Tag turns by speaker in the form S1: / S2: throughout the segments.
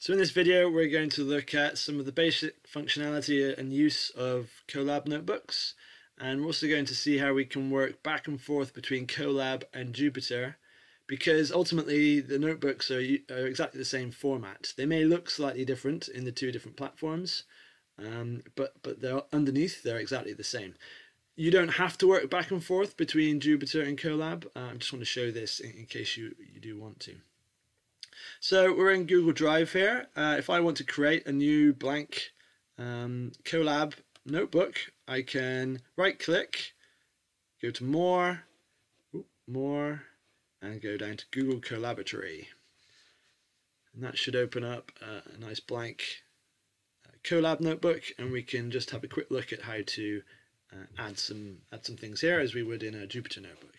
S1: So in this video we're going to look at some of the basic functionality and use of Colab notebooks and we're also going to see how we can work back and forth between Colab and Jupyter because ultimately the notebooks are, are exactly the same format. They may look slightly different in the two different platforms um, but, but they're underneath they're exactly the same. You don't have to work back and forth between Jupyter and Colab. Uh, I just want to show this in, in case you, you do want to. So we're in Google Drive here. Uh, if I want to create a new blank um, Colab notebook, I can right click, go to more, more, and go down to Google Colaboratory. And that should open up uh, a nice blank uh, Colab notebook and we can just have a quick look at how to uh, add some add some things here as we would in a Jupyter notebook.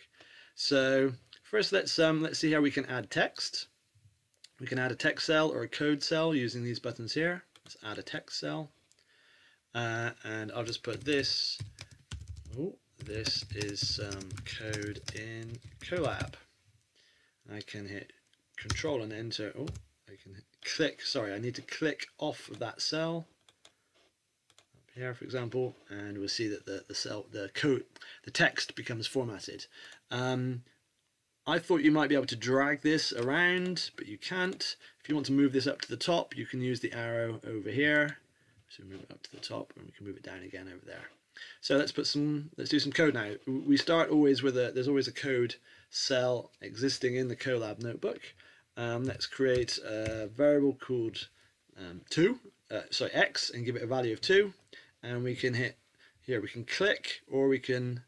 S1: So first let's um, let's see how we can add text. We can add a text cell or a code cell using these buttons here. Let's add a text cell. Uh, and I'll just put this, oh, this is some code in Colab. I can hit control and enter, oh, I can click, sorry, I need to click off of that cell up here for example and we'll see that the, the cell the code the text becomes formatted um, I thought you might be able to drag this around, but you can't. If you want to move this up to the top, you can use the arrow over here. So move it up to the top and we can move it down again over there. So let's put some, let's do some code now. We start always with a, there's always a code cell existing in the Colab notebook. Um, let's create a variable called um, 2, uh, sorry, x, and give it a value of 2. And we can hit, here we can click or we can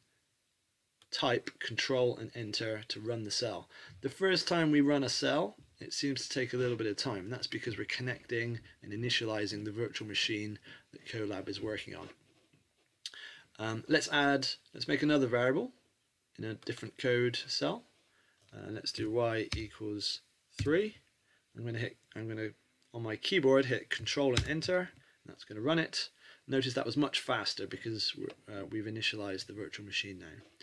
S1: type control and enter to run the cell. The first time we run a cell it seems to take a little bit of time that's because we're connecting and initializing the virtual machine that Colab is working on. Um, let's add, let's make another variable in a different code cell. Uh, let's do y equals 3. I'm going to hit, I'm going to, on my keyboard, hit control and enter. That's going to run it. Notice that was much faster because uh, we've initialized the virtual machine now.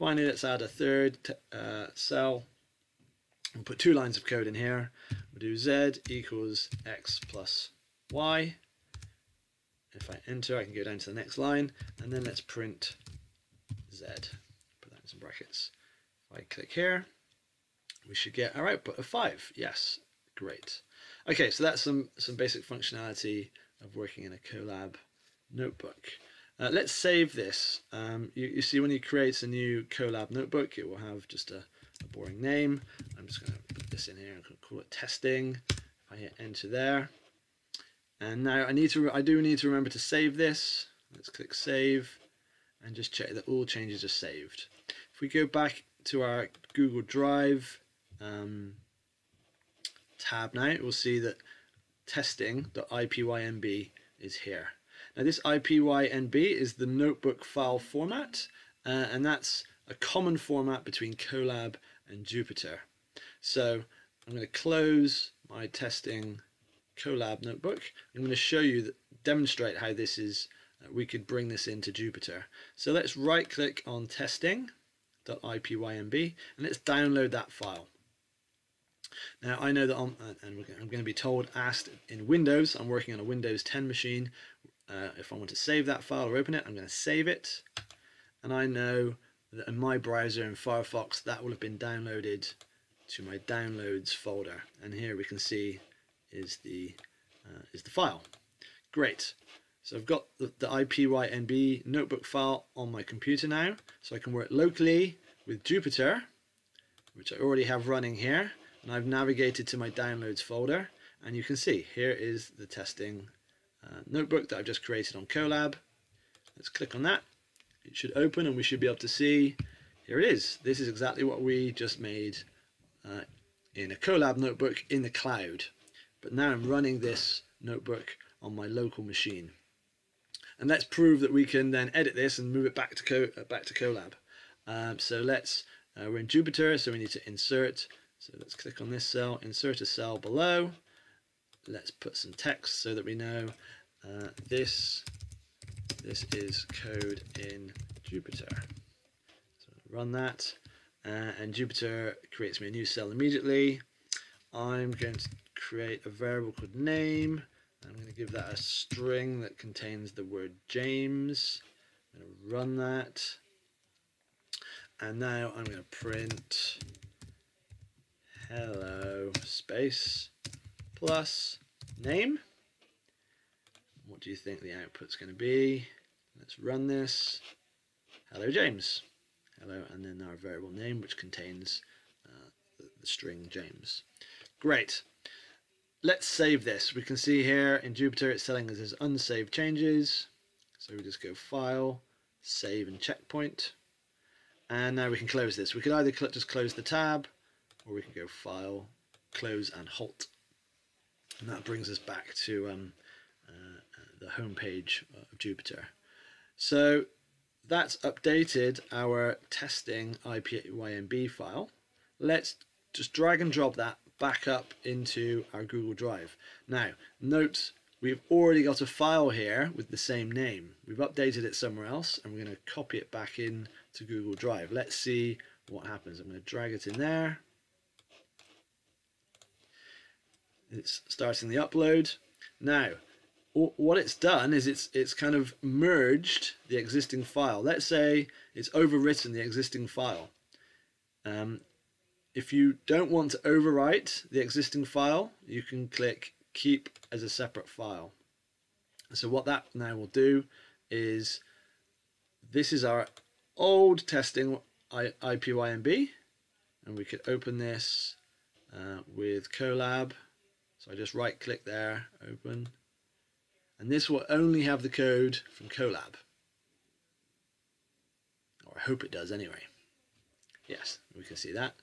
S1: Finally, let's add a third uh, cell. We'll put two lines of code in here. We'll do z equals x plus y. If I enter, I can go down to the next line, and then let's print z. Put that in some brackets. If I click here, we should get our output of 5. Yes, great. Okay, so that's some, some basic functionality of working in a Colab notebook. Uh, let's save this. Um, you, you, see when you create a new Colab notebook, it will have just a, a boring name. I'm just going to put this in here and call it testing. If I hit enter there. And now I need to, I do need to remember to save this. Let's click save and just check that all changes are saved. If we go back to our Google Drive um, tab now, we'll see that testing.ipynb is here. Now this IPYNB is the notebook file format, uh, and that's a common format between Colab and Jupyter. So I'm going to close my testing Colab notebook. I'm going to show you, that, demonstrate how this is, uh, we could bring this into Jupyter. So let's right click on testing.ipynb and let's download that file. Now I know that I'm, and I'm going to be told, asked in Windows, I'm working on a Windows 10 machine, uh, if I want to save that file or open it, I'm going to save it. And I know that in my browser in Firefox, that will have been downloaded to my downloads folder. And here we can see is the, uh, is the file. Great. So I've got the, the IPYNB notebook file on my computer now. So I can work locally with Jupyter, which I already have running here. And I've navigated to my downloads folder. And you can see here is the testing uh, notebook that I've just created on Colab. Let's click on that. It should open and we should be able to see, here it is. This is exactly what we just made uh, in a Colab notebook in the cloud. But now I'm running this notebook on my local machine. And let's prove that we can then edit this and move it back to, Co uh, back to Colab. Um, so let's, uh, we're in Jupyter, so we need to insert. So let's click on this cell, insert a cell below let's put some text so that we know uh, this this is code in Jupyter. So run that uh, and Jupyter creates me a new cell immediately. I'm going to create a variable called name. I'm going to give that a string that contains the word James. I'm going to run that. And now I'm going to print hello space plus name. What do you think the output's going to be? Let's run this. Hello James. Hello and then our variable name which contains uh, the, the string James. Great. Let's save this. We can see here in Jupyter it's telling us as unsaved changes. So we just go File, Save and Checkpoint. And now we can close this. We could either cl just close the tab or we can go File, Close and Halt. And that brings us back to um, uh, the home page of Jupyter. So that's updated our testing IPYNB file. Let's just drag and drop that back up into our Google Drive. Now, note we've already got a file here with the same name. We've updated it somewhere else and we're going to copy it back in to Google Drive. Let's see what happens. I'm going to drag it in there. It's starting the upload. Now, what it's done is it's it's kind of merged the existing file. Let's say it's overwritten the existing file. Um, if you don't want to overwrite the existing file, you can click keep as a separate file. So what that now will do is this is our old testing IPYNB and we could open this uh, with Colab. So I just right click there, open. And this will only have the code from Colab. Or I hope it does anyway. Yes, we can see that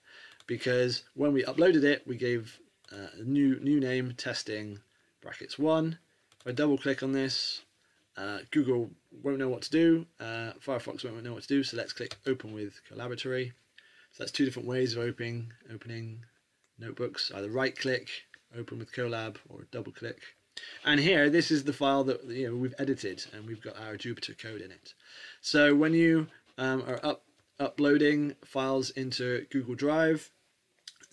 S1: because when we uploaded it, we gave uh, a new new name testing brackets one. If I double click on this, uh, Google won't know what to do. Uh, Firefox won't know what to do. So let's click open with Colaboratory. So that's two different ways of opening opening notebooks. Either right click, open with Colab, or double click. And here, this is the file that you know we've edited, and we've got our Jupyter code in it. So when you um, are up uploading files into Google Drive,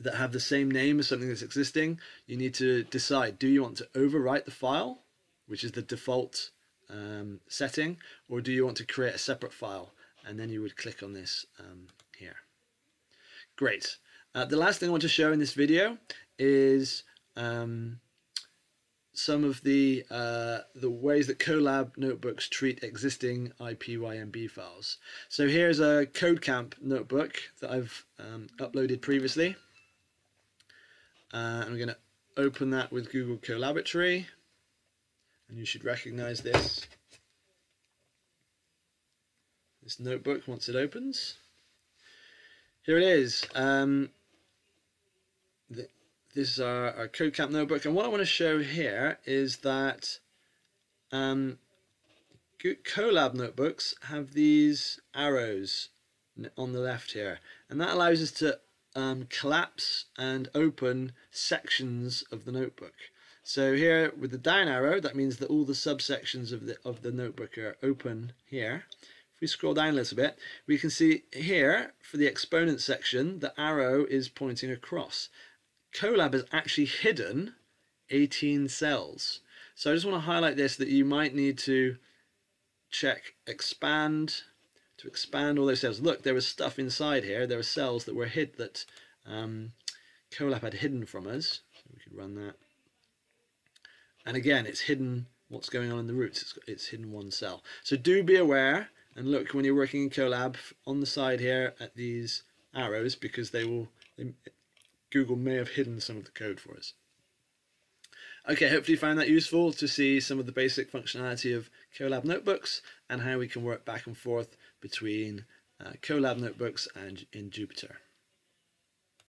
S1: that have the same name as something that's existing, you need to decide, do you want to overwrite the file, which is the default um, setting, or do you want to create a separate file? And then you would click on this um, here. Great. Uh, the last thing I want to show in this video is um, some of the uh, the ways that Colab notebooks treat existing IPYNB files. So here's a CodeCamp notebook that I've um, uploaded previously. Uh, we're going to open that with Google Colaboratory. And you should recognize this. This notebook once it opens. Here it is. Um, the, this is our, our CodeCamp notebook. And what I want to show here is that um, Colab notebooks have these arrows on the left here. And that allows us to um, collapse and open sections of the notebook. So here with the down arrow, that means that all the subsections of the, of the notebook are open here. If we scroll down a little bit, we can see here for the exponent section, the arrow is pointing across. Colab has actually hidden 18 cells. So I just want to highlight this that you might need to check expand to expand all those cells. Look, there was stuff inside here. There are cells that were hid that um, Colab had hidden from us. So we could run that. And again, it's hidden what's going on in the roots. It's, it's hidden one cell. So do be aware and look when you're working in Colab on the side here at these arrows because they will they, Google may have hidden some of the code for us. Okay, hopefully you found that useful to see some of the basic functionality of Colab notebooks and how we can work back and forth between uh, Colab notebooks and in Jupyter.